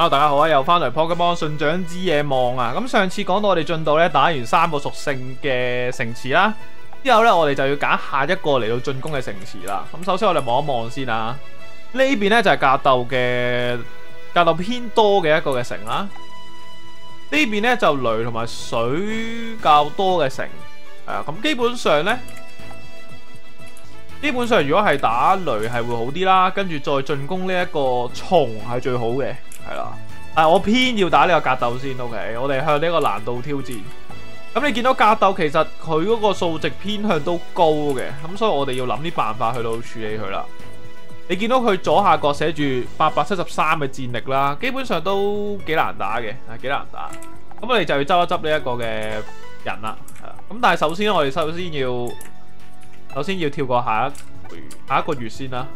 Hello, 大家好啊，又翻嚟 Pokemon 信长之夜望啊！咁上次讲到我哋进度咧，打完三个属性嘅城池啦，之后咧我哋就要拣下一个嚟到进攻嘅城池啦。咁首先我哋望一望先啊，呢边咧就系、格斗嘅格斗偏多嘅一个嘅城啦，邊呢边咧就雷同埋水较多嘅城，系咁基本上咧。基本上如果系打雷系会好啲啦，跟住再进攻呢一个虫系最好嘅。系啦。但我偏要打呢个格斗先，OK？我哋向呢个难度挑战。咁你见到格斗其实佢嗰个数值偏向都高嘅，咁所以我哋要諗啲办法去到处理佢啦。你见到佢左下角寫住八百七十三嘅战力啦，基本上都几难打嘅，系几难打。咁我哋就要执一执呢一个嘅人啦。咁但係首先我哋首先要首先要跳过下一下一个月先啦。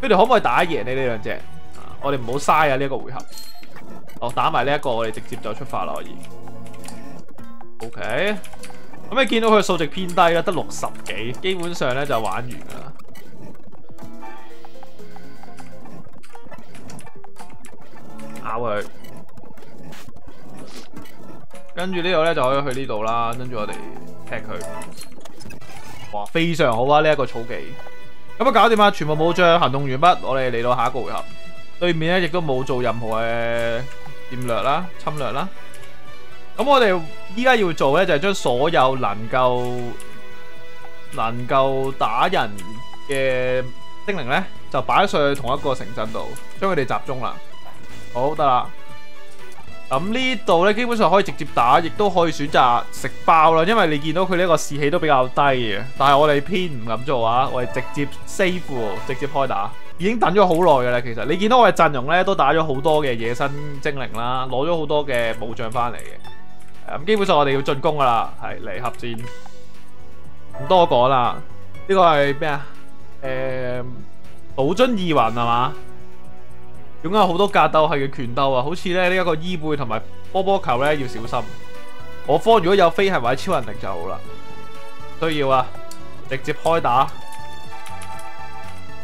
佢哋可唔可以打赢你呢两只？我哋唔好嘥啊呢一个回合。哦，打埋呢一个，我哋直接就出发啦，可以。O K，咁你见到佢数值偏低啦，得六十几，基本上咧就玩完啦。咬佢，跟住呢度咧就可以去呢度啦，跟住我哋劈佢。哇，非常好啊！呢、一个草技，咁啊搞掂啊！全部武将行动完毕，我哋嚟到下一个回合。对面咧亦都冇做任何嘅战略啦侵略啦。咁我哋依家要做咧就系将所有能够能够打人嘅精灵咧就摆上去同一个城镇度。将佢哋集中啦。好得啦。咁呢度咧基本上可以直接打亦都可以选择食爆啦因为你见到佢呢个士气都比较低嘅但系我哋偏唔敢做啊我哋直接 save 直接开打。已经等咗好耐㗎啦，其实你见到我嘅阵容咧，都打咗好多嘅野生精灵啦，攞咗好多嘅武将翻嚟嘅。咁基本上我哋要进攻噶啦，系嚟合战，唔多讲啦。呢个系咩啊？诶，宝樽二云系嘛？拥有好多格斗系嘅拳斗啊，好似咧呢一个伊贝同埋波波球咧要小心。我方如果有飞系或者超人力就好啦。需要啊，直接开打。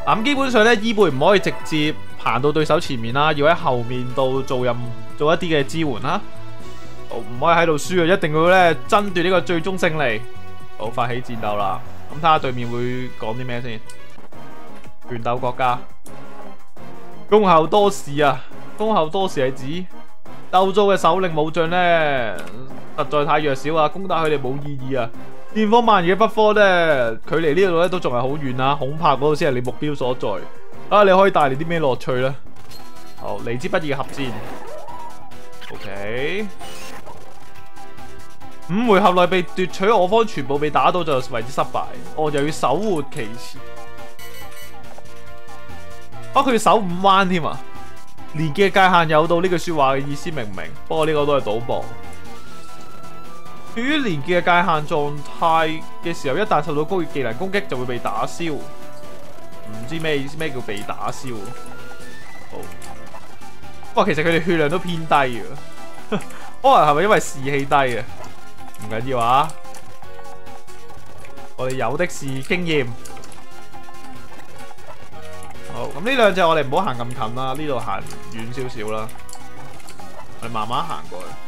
咁基本上呢伊贝唔可以直接行到对手前面啦要喺后面度做任做一啲嘅支援啦。唔可以喺度输啊一定要咧争夺呢个最终胜利。好发起战斗啦。咁睇下对面会讲啲咩先。拳斗国家。功效多事啊。功效多事系指斗族嘅首领武将呢实在太弱小啊攻打佢哋冇意义啊。电方万二嘅北科咧距离呢度咧都仲系好远啊恐怕嗰度先系你目标所在。啊你可以带嚟啲咩乐趣咧好嚟之不易嘅合战 ok 五回合内被夺取我方全部被打到就为之失败我就要守护其次不佢要守五弯添啊。年嘅界限有到呢句说话嘅意思明唔明？不过呢个都系赌博。处于连结嘅界限状态嘅时候一旦受到高血技能攻击就会被打消。唔知咩意思咩叫被打消？不哇其实佢哋血量都偏低啊。可能系咪因为士气低啊？唔紧要啊。我哋有的是经验。好咁呢两只我哋唔好行咁近啦呢度行远少少啦。我哋慢慢行过去。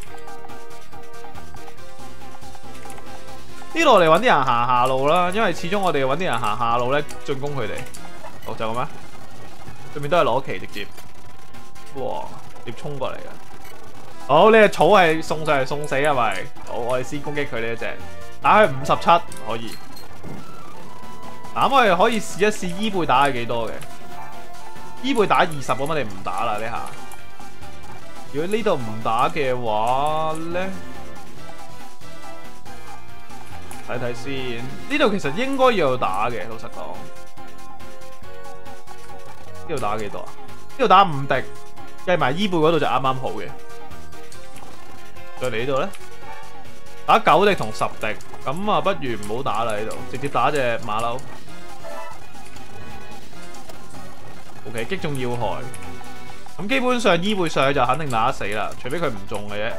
呢度我哋搵啲人行下路啦，因为始终我哋搵啲人行下路呢，进攻佢哋。哦，就咁啦，对面都係攞旗直接，哇，直冲过嚟噶。好，呢、這草係送上嚟送死系咪？好，我哋先攻击佢呢一只，打佢五十七可以。嗱，我哋可以试一试伊贝打系几多嘅。伊贝打二十，咁我哋唔打啦呢下。如果呢度唔打嘅话呢？睇睇先。呢度其实应该要打嘅，老实讲。呢度打几多啊？呢度打五滴，计埋伊贝嗰度就啱啱好嘅。再嚟呢度咧，打九滴同十滴，咁啊不如唔好打啦呢度，直接打只马骝。O.K. 击中要害，咁基本上伊贝上去就肯定打死啦，除非佢唔中嘅啫，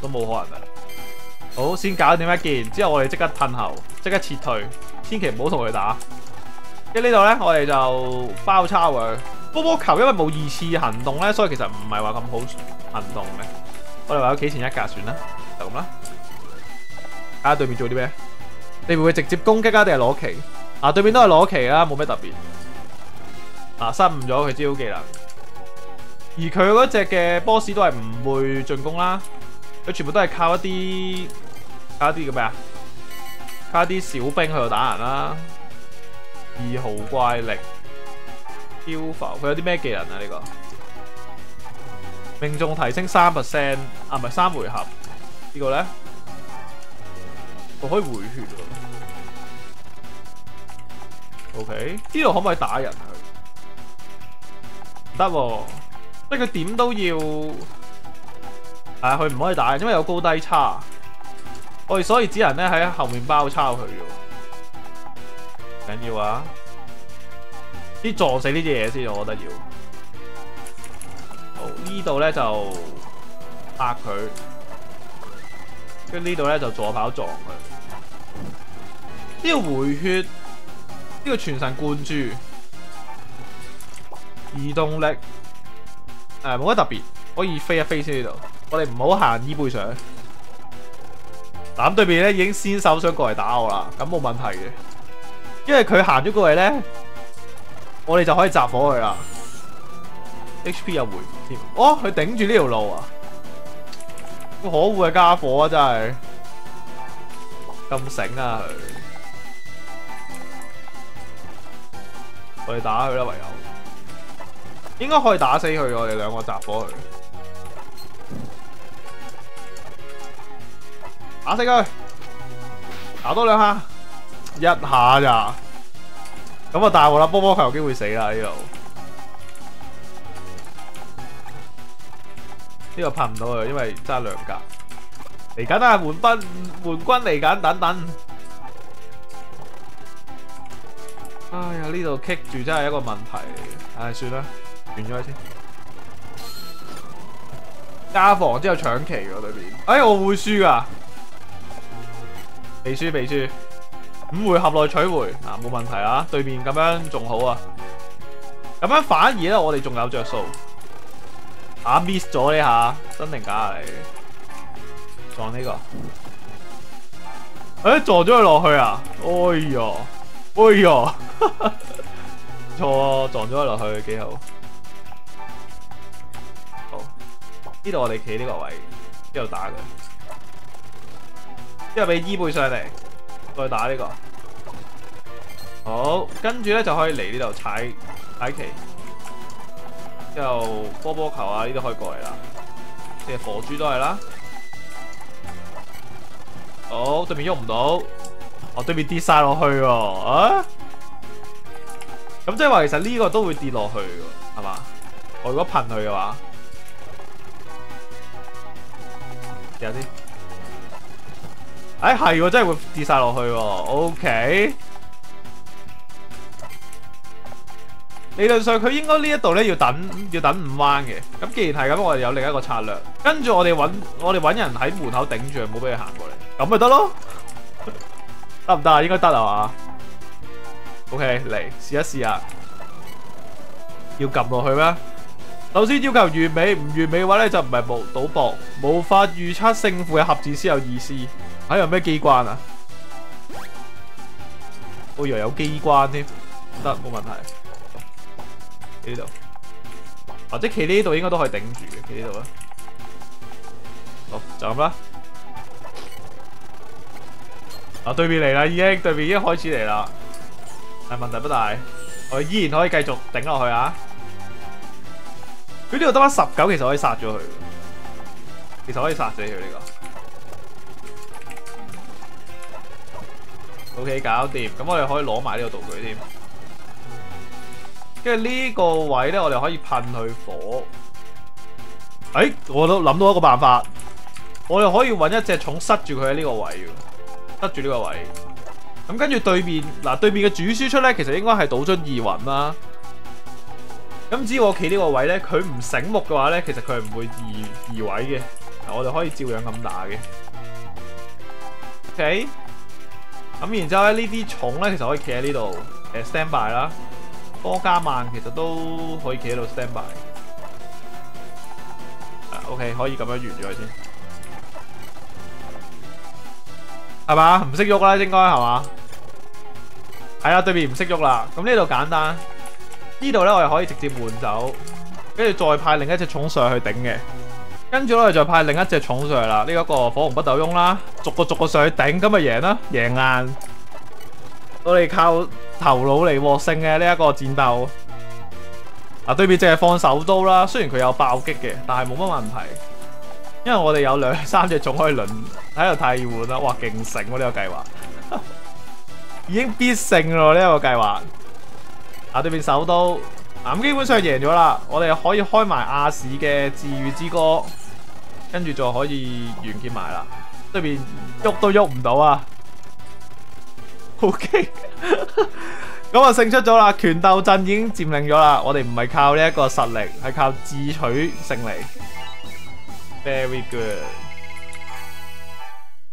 都冇可能啊。好，先搞掂一件，之後我哋即刻褪后，即刻撤退，千祈唔好同佢打。跟呢度咧，我哋就包抄佢。波波球因為冇二次行動咧，所以其實唔係話咁好行動嘅。我哋話企前一格算啦，就咁啦。睇下對面做啲咩？你會唔會直接攻擊啊？定係攞旗？啊，對面都係攞旗啦，冇咩特別。啊，失誤咗佢招技能，而佢嗰隻嘅 boss 都係唔會進攻啦。佢全部都係靠一啲加啲叫咩啊？靠一啲小兵去度打人啦。二號怪力漂浮，佢有啲咩技能啊？呢、這個命中提升三 percent，啊唔係三回合。這個、呢个咧，我可以回血喎。OK，呢度可唔可以打人佢？唔得喎，即係佢點都要。係啊，佢唔可以打，因為有高低差。我哋所以只能咧喺後面包抄佢嘅。緊要啊！啲撞死呢啲嘢先，我觉得要。好，呢度咧就壓佢，跟呢度咧就助跑撞佢。呢個回血，呢個全神貫注，移動力诶冇乜特別，可以飛一飛先呢度。我哋唔好行依背上。膽對面咧已經先手想過嚟打我啦，咁冇問題嘅。因為佢行咗過嚟咧，我哋就可以集火佢啦。HP 又回添，哦，佢頂住呢條路啊！個可惡嘅家伙啊，真係咁醒啊佢！我哋打佢啦，唯有應該可以打死佢。我哋兩個集火佢。打死佢，打多兩下，一下咋？咁啊大鑊啦！波波球有機會死啦呢度，呢個噴唔到佢，因為爭兩格。嚟緊啊，援兵援軍嚟緊，等等。哎呀，呢度棘住真係一個問題。唉，算啦，完咗先。加防之後搶旗喎對面。哎，我會輸噶。未輸未輸，五回合內取回啊，冇問題啊，對面咁樣仲好啊，咁樣反而咧我哋仲有着數，啊 miss 咗呢下，真定假嚟？撞呢、這個，誒、欸、撞咗佢落去啊，哎喲，哎喲，錯撞咗佢落去幾好，好，呢度我哋企呢個位，呢度打佢。之後俾伊貝上嚟，再打呢、這個，好，跟住咧就可以嚟呢度踩踩旗，之後波波球啊呢啲可以過嚟啦，即系火珠都係啦，好，對面喐唔到，哦對面跌晒落去喎，啊，咁即係話其實呢個都會跌落去嘅，係嘛？我如果噴佢嘅話，試下先。哎，係喎，真係會跌晒落去喎。OK，理論上佢應該呢一度咧要等要等五彎嘅。咁既然係咁，我哋有另一個策略。跟住我哋揾我哋揾人喺門口頂住，唔好俾佢行過嚟。咁咪得咯？得唔得啊？應該得啊嘛。OK，嚟試一試啊。要撳落去咩？首先要求完美，唔完美嘅話咧就唔係冇賭博，無法預測勝負嘅盒子先有意思。睇有咩機關啊？我以為有機關添，得冇問題。呢度，或者企呢度應該都可以頂住嘅，企呢度啦。好，就咁啦。啊，對面嚟啦，已經對面已經開始嚟啦。但問題不大，我依然可以繼續頂落去啊。佢呢度得翻十九，其實可以殺咗佢。其實可以殺死佢呢個。O.K. 搞掂，咁我哋可以攞埋呢個道具添。跟住呢個位咧，我哋可以噴佢火。诶、我都諗到一個辦法，我哋可以搵一隻蟲塞住佢喺呢個位，塞住呢個位。咁跟住對面嗱，對面嘅主輸出咧，其實應該係島津義雲啦。咁只要我企呢個位咧，佢唔醒目嘅話咧，其實佢係唔會移移位嘅。嗱，我哋可以照樣咁打嘅。OK。咁然之後咧，呢啲蟲咧，其實可以企喺呢度誒 stand by 啦。多加慢其實都可以企喺度 stand by。OK，可以咁樣完咗佢先，係嘛？唔識喐啦，應該係嘛？係啊，對面唔識喐啦。咁呢度簡單，呢度咧我哋可以直接換走，跟住再派另一隻蟲上去頂嘅。跟住我哋就派另一隻蟲上嚟啦。呢一個火紅不斗翁啦，逐個逐個上去頂，咁咪贏啦，贏硬。我哋靠頭腦嚟獲勝嘅呢一個戰鬥。啊，對面淨係放手刀啦，雖然佢有爆擊嘅，但係冇乜問題，因為我哋有兩三隻種可以輪喺度替換啦。哇，勁醒喎呢個計劃，已經必勝咯呢一個計劃。啊，對面手刀，咁基本上贏咗啦。我哋可以開埋亞視嘅治愈之歌，跟住就可以完結埋啦。對面喐都喐唔到啊！OK。咁啊，勝出咗啦！拳鬥陣已經佔領咗啦，我哋唔係靠呢一個實力，係靠智取勝利。Very good。